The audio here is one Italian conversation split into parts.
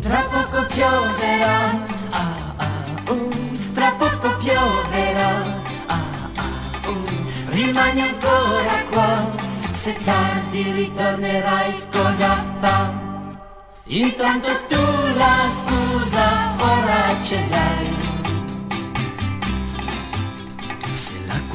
tra poco pioverà, ah, ah, uh, tra poco pioverà, ah, ah, uh, rimani ancora qua, se tardi ritornerai cosa fa? Intanto tu la scusa ora ce l'hai.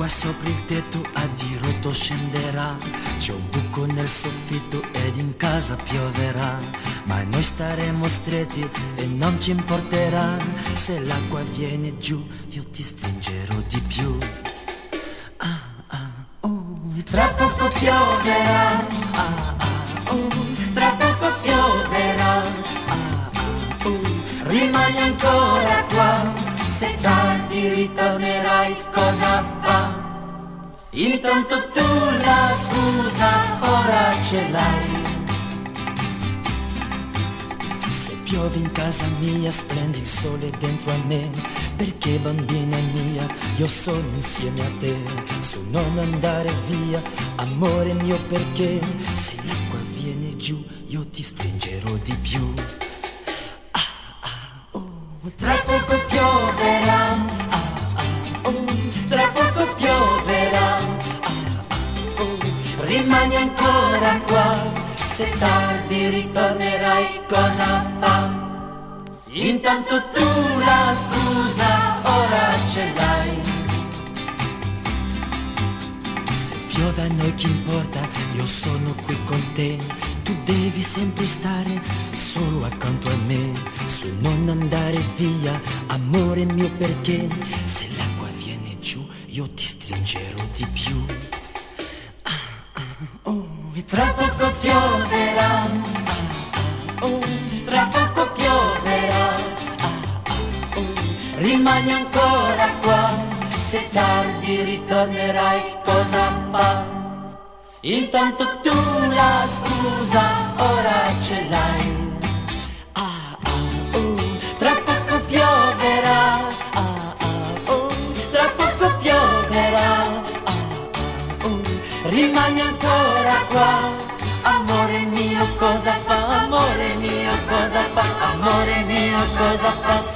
L'acqua sopra il tetto a dirotto scenderà, c'è un buco nel soffitto ed in casa pioverà, ma noi staremo stretti e non ci importerà, se l'acqua viene giù io ti stringerò di più. Ah, ah, oh, tra poco pioverà, ah, ah, oh, tra poco pioverà, ah, ah, oh, rimani ancora qua. Se tardi ritornerai cosa fa? Intanto tu la scusa ora ce l'hai. Se piove in casa mia splendi il sole dentro a me, perché bambina mia io sono insieme a te. Su non andare via, amore mio perché se l'acqua viene giù io ti stringerò di più. Tra poco pioverà, rimani ancora qua, se tardi ritornerai cosa fa? Intanto tu la scusa ora ce l'hai. Se piove a noi che importa, io sono qui con te, tu devi sempre stare solo accanto a me, su non andare via, amore mio perché se l'acqua viene giù io ti stringerò di più. Oh, tra poco pioverà, oh, tra poco pioverà, oh, rimani ancora qua, se tardi ritornerai cosa fa? Intanto tu la scusa ora ce l'hai. Ah ah oh, tra poco pioverà. Ah oh, tra poco pioverà. Oh, rimani ancora qua. Amore mio cosa fa? Amore mio cosa fa? Amore mio cosa fa?